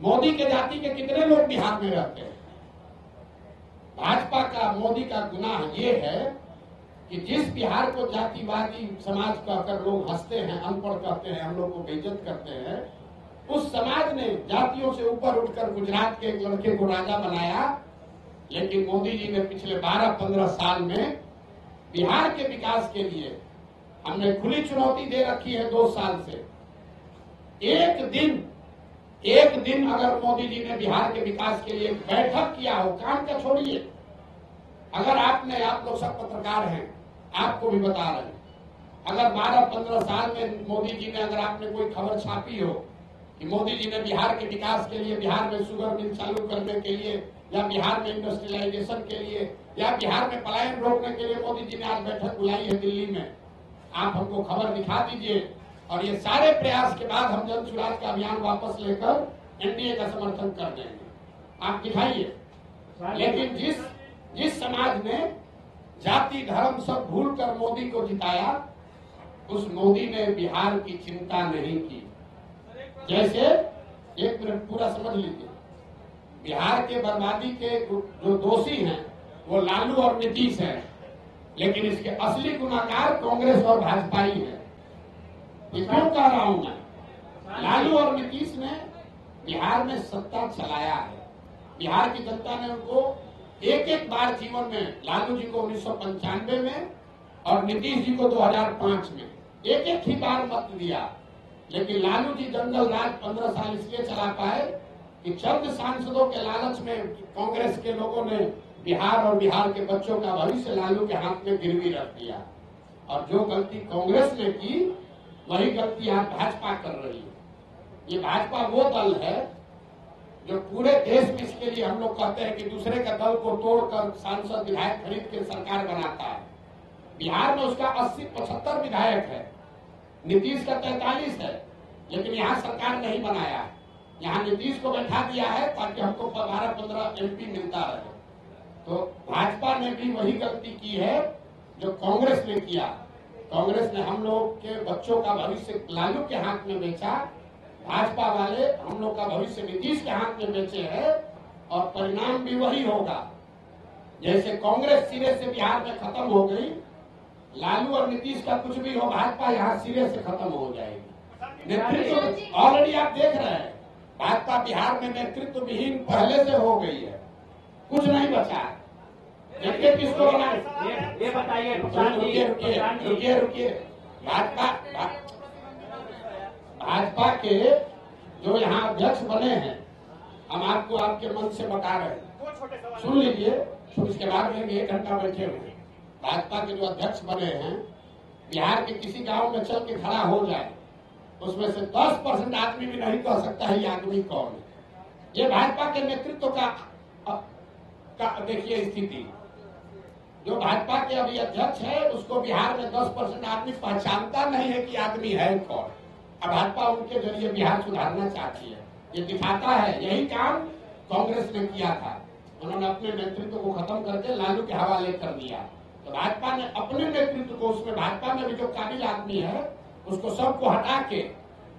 मोदी के जाति के कितने लोग बिहार में रहते हैं? भाजपा का, मोदी का गुनाह ये है कि जिस बिहार को जातिवादी समाज कहकर लोग हँसते हैं, अनपढ़ कहते हैं, हम लोग को बेइज्जत करते हैं, उस समाज ने जातियों से ऊपर उठकर गुजरात के एक लड़के को राजा बनाया। लेकिन मोदी जी ने पिछले 12-15 साल में बिहार के विकास के लिए हमने खुली चुनौती दे रखी है दो साल से। एक दिन एक दिन अगर मोदी जी ने बिहार के विकास के लिए बैठक किया हो काम का छोड़िए। अगर आपने, आप लोग सब पत्रकार हैं, आपको भी बता रहे अगर 12-15 साल में मोदी जी ने, अगर आपने कोई खबर छापी हो कि मोदी जी ने बिहार के विकास के लिए, बिहार में शुगर मिल चालू करने के लिए, या बिहार में इंडस्ट्रियलाइजेशन के लिए, या बिहार में पलायन रोकने के लिए मोदी जी ने आज बैठक बुलाई है दिल्ली में, आप हमको खबर दिखा दीजिए। और ये सारे प्रयास के बाद हम जन सुराज का अभियान वापस लेकर एनडीए का समर्थन कर देंगे आप दिखाइए। लेकिन जिस जिस समाज ने जाति, धर्म सब भूल कर मोदी को जिताया, उस मोदी ने बिहार की चिंता नहीं की। जैसे एक मिनट पूरा समझ लीजिए। बिहार के बर्बादी के जो दोषी हैं, वो लालू और नीतीश हैं। लेकिन इसके असली गुनाकार कांग्रेस और भाजपा ही है। क्यों कह रहा हूँ? मैं लालू और नीतीश ने बिहार में सत्ता चलाया है। बिहार की जनता ने उनको एक एक बार जीवन में, लालू जी को उन्नीस सौ पंचानवे में और नीतीश जी को 2005 में एक एक ही बार मत दिया। लेकिन लालू जी जंगल राज पंद्रह साल इसलिए चला पाए कि चंद सांसदों के लालच में कांग्रेस के लोगों ने बिहार और बिहार के बच्चों का भविष्य लालू के हाथ में गिरवी रख दिया। और जो गलती कांग्रेस ने की वही गलती यहाँ भाजपा कर रही है। ये भाजपा वो दल है जो पूरे देश में इसके लिए हम लोग कहते हैं कि दूसरे का दल को तोड़कर सांसद विधायक खरीद के सरकार बनाता है। बिहार में उसका 80 पचहत्तर विधायक है। नीतीश का तैतालीस है। लेकिन यहाँ सरकार नहीं बनाया यहाँ नीतीश को बैठा दिया है ताकि हमको बारह पंद्रह एमपी मिलता रहे। तो भाजपा ने भी वही गलती की है जो कांग्रेस ने किया। कांग्रेस ने हम लोग के बच्चों का भविष्य लालू के हाथ में बेचा भाजपा वाले हम लोग का भविष्य नीतीश के हाथ में बेचे हैं और परिणाम भी वही होगा। जैसे कांग्रेस सिरे से बिहार में खत्म हो गई लालू और नीतीश का कुछ भी हो भाजपा यहाँ सिरे से खत्म हो जाएगी। नेतृत्व ऑलरेडी आप देख रहे हैं भाजपा बिहार में नेतृत्व विहीन पहले से हो गई है। कुछ नहीं बचा। किसको? ये बताइए रुकिए रुकिए रुकिए रुकिए। भाजपा भाजपा। के जो यहाँ अध्यक्ष बने हैं हम आपको आपके मन से बता रहे हैं। सुन लीजिए उसके बाद में एक घंटा बैठे हुए भाजपा के जो अध्यक्ष बने हैं बिहार के किसी गाँव में चल के खड़ा हो जाए उसमें से 10 परसेंट आदमी भी नहीं कह सकता है ये आदमी कौन है। ये भाजपा के नेतृत्व का, का देखिए स्थिति। जो भाजपा के अभी अध्यक्ष है, उसको बिहार में 10 परसेंट आदमी पहचानता नहीं है कि आदमी है कौन। अब भाजपा उनके ज़रिए बिहार सुधारना चाहती है। ये दिखाता है, यही काम कांग्रेस ने किया था। उन्होंने अपने नेतृत्व को खत्म करके लालू के हवाले कर दिया। तो भाजपा ने अपने नेतृत्व को, उसमें भाजपा में भी जो काबिल आदमी है, उसको सबको हटा के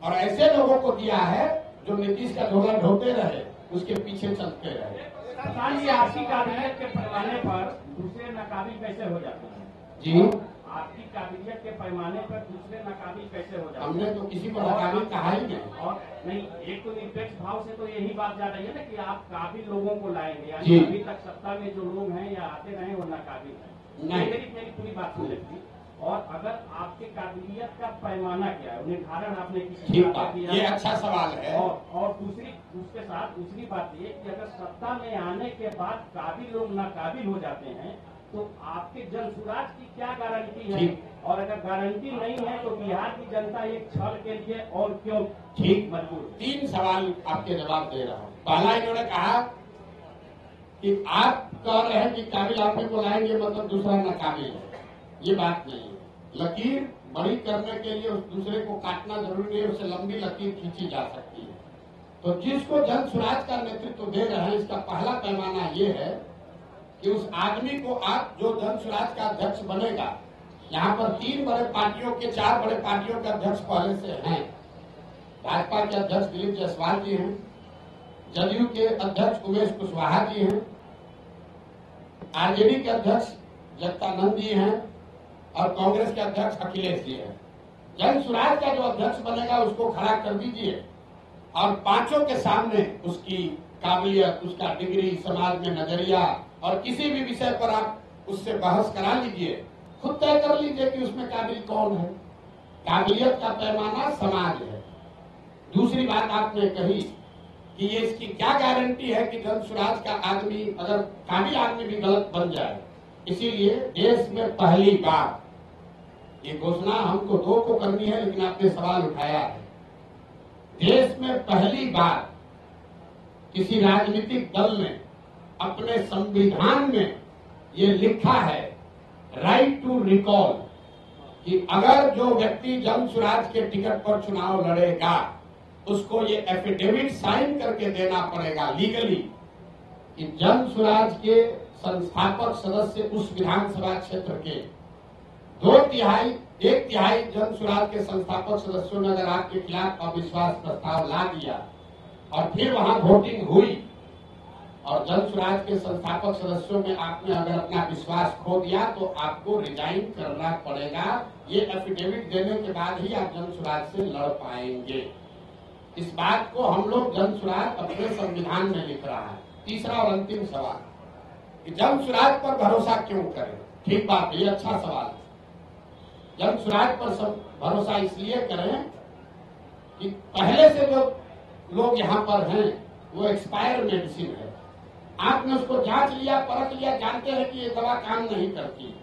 और ऐसे लोगों को दिया है जो नीतीश का झोला ढोते रहे, उसके पीछे चलते रहे। आपकी काबिलियत के पैमाने पर दूसरे नाकाबिल कैसे हो जाते हैं? जी। आपकी काबिलियत के पैमाने पर दूसरे नाकाबिल कैसे हो जाते हमने तो किसी को नाकाबिल कहा ही नहीं। और नहीं एक तो निरपेक्ष भाव से तो यही बात जा रही है ना कि आप काबिल लोगों को लाएँगे यानी अभी तक सत्ता में जो लोग हैं या आते रहे वो नाकाबिल है। नहीं। मेरी मेरी पूरी बात सुन लेती। और अगर आपके काबिलियत का पैमाना क्या है निर्धारण आपने किया ये अच्छा सवाल है। और और दूसरी उसके साथ दूसरी बात ये कि अगर सत्ता में आने के बाद काबिल लोग नाकाबिल हो जाते हैं तो आपके जन सुराज की क्या गारंटी है? और अगर गारंटी नहीं है तो बिहार की जनता एक छल के लिए और क्यों ठीक। मजबूर तीन सवाल आपके जवाब दे रहा हूँ। पहला इन्होंने कहा कि आप कह रहे हैं कि काबिल आदमी को लाएँगे मतलब दूसरा नाकाबिल है। ये बात नहीं है। लकीर बड़ी करने के लिए उस दूसरे को काटना ज़रूरी नहीं है उससे लंबी लकीर खींची जा सकती है। तो जिसको जन स्वराज का नेतृत्व दे रहे हैं, इसका पहला पैमाना ये है कि उस आदमी को आप जो जन स्वराज का अध्यक्ष बनेगा, यहाँ पर तीन बड़े पार्टियों के, चार बड़े पार्टियों के अध्यक्ष पहले से हैं। भाजपा के अध्यक्ष दिलीप जायसवाल जी हैं, जदयू के अध्यक्ष उमेश कुशवाहा जी हैं, आरजेडी के अध्यक्ष जगतानंद जी हैं और कांग्रेस के अध्यक्ष अखिलेश जी हैं। जन सुराज का जो अध्यक्ष बनेगा, उसको खड़ा कर दीजिए। और पाँचों के सामने उसकी काबिलियत, उसका डिग्री, समाज में नज़रिया और किसी भी विषय पर आप उससे बहस करा लीजिए। खुद तय कर लीजिए कि उसमें काबिल कौन है। काबिलियत का पैमाना समाज है। दूसरी बात आपने कही कि ये इसकी क्या गारंटी है कि जन सुराज का आदमी, अगर काबिल आदमी भी गलत बन जाए इसीलिए देश में पहली बार ये घोषणा हमको दो को करनी है, लेकिन आपने सवाल उठाया है। देश में पहली बार किसी राजनीतिक दल ने अपने संविधान में ये लिखा है राइट टू रिकॉल कि अगर जो व्यक्ति जन सुराज के टिकट पर चुनाव लड़ेगा, उसको ये एफिडेविट साइन करके देना पड़ेगा लीगली कि जन सुराज के संस्थापक सदस्य उस विधानसभा क्षेत्र के। दो तिहाई, एक तिहाई जन सुराज के संस्थापक सदस्यों ने अगर आपके खिलाफ अविश्वास प्रस्ताव ला दिया और फिर वहाँ वोटिंग हुई और जन सुराज के संस्थापक सदस्यों में आपने अगर अपना विश्वास खो दिया तो आपको रिजाइन करना पड़ेगा। ये एफिडेविट देने के बाद ही आप जन सुराज से लड़ पाएँगे। इस बात को हम लोग जन सुराज अपने संविधान में लिख रहा है। तीसरा और अंतिम सवाल। कि जन सुराज पर भरोसा क्यों करें? ठीक बात है, ये अच्छा सवाल है। जन सुराज पर सब भरोसा इसलिए करें कि पहले से जो लोग यहाँ पर हैं, वो एक्सपायर मेडिसिन है। आपने उसको जाँच लिया, परख लिया, जानते हैं कि ये दवा काम नहीं करती।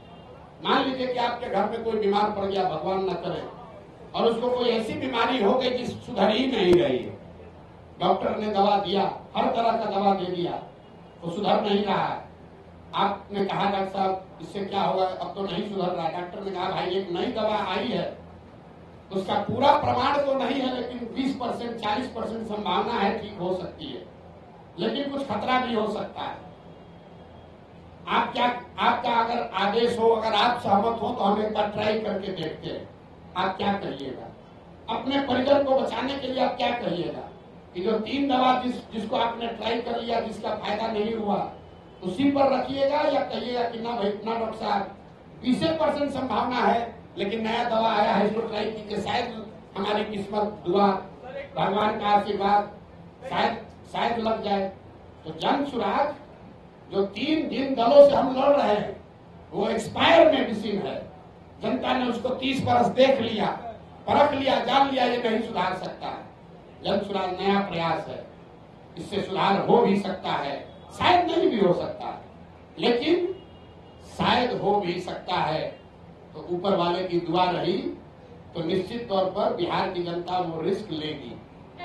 मान लीजिए कि आपके घर में कोई बीमार पड़ गया, भगवान न करे, और उसको कोई ऐसी बीमारी हो गई जिस सुधर ही नहीं रही है। डॉक्टर ने दवा दिया, हर तरह का दवा दे दिया, वो सुधर नहीं रहा है। आपने कहा, डॉक्टर साहब, इससे क्या होगा अब तो नहीं सुधर रहा डॉक्टर ने कहा, भाई, एक नई दवा आई है। उसका पूरा प्रमाण तो नहीं है, लेकिन 20 परसेंट, चालीस परसेंट संभावना है ठीक हो सकती है। लेकिन कुछ खतरा भी हो सकता है। आप क्या आपका अगर आदेश हो, अगर आप सहमत हो तो हम एक बार ट्राई करके देखते हैं। आप क्या कहिएगा अपने परिजन को बचाने के लिए आप क्या कहिएगा कि जो तीन दवा जिस, जिसको आपने ट्राई कर लिया, जिसका फ़ायदा नहीं हुआ उसी पर रखिएगा या कहिएगा कि ना भाई, ना डॉक्टर साहब बीस परसेंट संभावना है, लेकिन नया दवा आया है ट्राई कीजिए शायद हमारी किस्मत दुआ, भगवान का आशीर्वाद शायद शायद लग जाए। तो जन सुराज जो तीन दिन दलों से हम लड़ रहे हैं, वो एक्सपायर मेडिसिन है। जनता ने उसको तीस बरस देख लिया, परख लिया, जान लिया, ये नहीं सुधार सकता। जन सुराज नया प्रयास है। इससे सुधार हो भी सकता है। शायद नहीं भी हो सकता। लेकिन शायद हो भी सकता है। तो ऊपर वाले की दुआ रही तो निश्चित तौर पर बिहार की जनता वो रिस्क लेगी।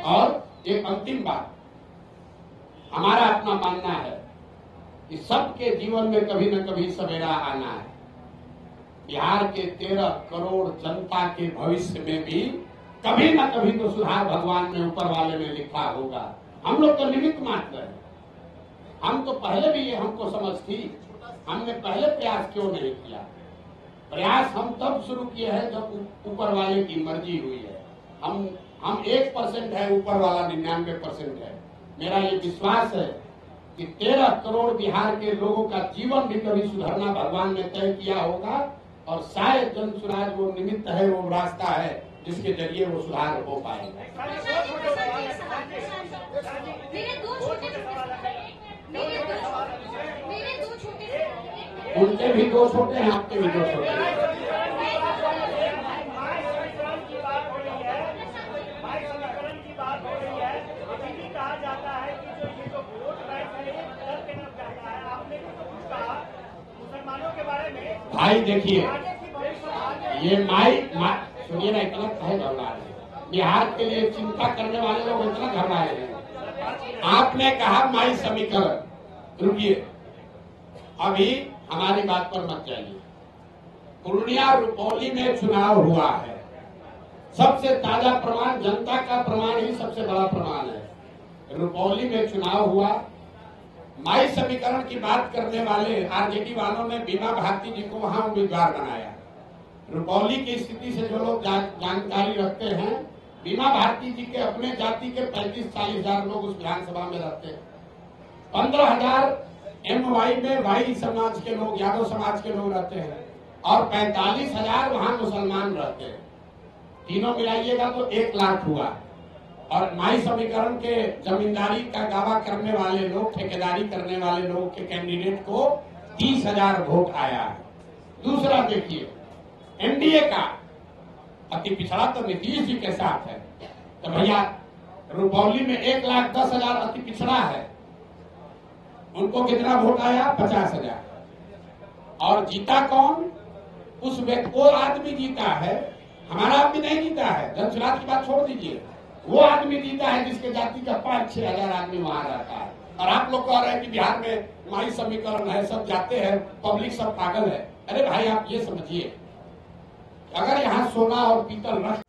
और एक अंतिम बात, हमारा अपना मानना है कि सबके जीवन में कभी न कभी सवेरा आना है। बिहार के तेरह करोड़ जनता के भविष्य में भी कभी न कभी तो सुधार भगवान ने ऊपर वाले में लिखा होगा। हम लोग तो निमित्त मात्र हैं। हम तो पहले भी ये हमको समझ थी, हमने पहले प्रयास क्यों नहीं किया? प्रयास हम तब शुरू किए हैं जब ऊपर वाले की मर्ज़ी हुई है। हम हम एक परसेंट है, ऊपर वाला निन्यानवे परसेंट है। मेरा ये विश्वास है कि तेरह करोड़ बिहार के लोगों का जीवन भी कभी सुधरना भगवान ने तय किया होगा और शायद जन सुराज वो निमित्त है, वो रास्ता है जिसके ज़रिए वो सुधार हो पाएगा। उनके भी दो छोटे हैं, आपके भी दो छोटे हैं भाई, देखिए, ये माई सुनिए ना, इतना कहे घबरा रहे। बिहार के लिए चिंता करने वाले लोग इतना घबराए हैं आपने कहा माई समीकरण। रुकिए। अभी हमारी बात पर मत जाइए। पूर्णिया रुपौली में चुनाव हुआ है। सबसे ताज़ा प्रमाण, जनता का प्रमाण ही सबसे बड़ा प्रमाण है। रुपौली में चुनाव हुआ। माई समीकरण की बात करने वाले आरजेडी वालों ने बीमा भारती जी को वहाँ उम्मीदवार बनाया। रुपौली की स्थिति से जो लोग जानकारी रखते हैं बीमा भारती जी के अपने जाति के पैंतीस चालीस हज़ार लोग उस विधानसभा में रहते हैं। पंद्रह हज़ार एम वाई में वाई समाज के लोग, यादव समाज के लोग रहते हैं और पैंतालीस हज़ार वहाँ मुसलमान रहते हैं। तीनों मिलाइएगा तो एक लाख हुआ। और माई समीकरण के जमींदारी का दावा करने वाले लोग, ठेकेदारी करने वाले लोग के कैंडिडेट को तीस हज़ार वोट आया। है दूसरा देखिए, एनडीए का अति पिछड़ा तो नीतीश जी के साथ है। तो भैया, रुपौली में एक लाख दस हज़ार अति पिछड़ा है। उनको कितना वोट आया? पचास हज़ार। और जीता कौन? उस व्यक्ति, वो आदमी जीता है। हमारा आदमी नहीं जीता है। जनसुराज की बात छोड़ दीजिए। वो आदमी जीता है जिसके जाति का पाँच, छह हज़ार आदमी वहाँ रहता है। और आप लोग कह रहे हैं कि बिहार में माई समीकरण है, सब जाते हैं, पब्लिक सब पागल है। अरे भाई, आप ये समझिए। अगर यहाँ सोना और पीतल रख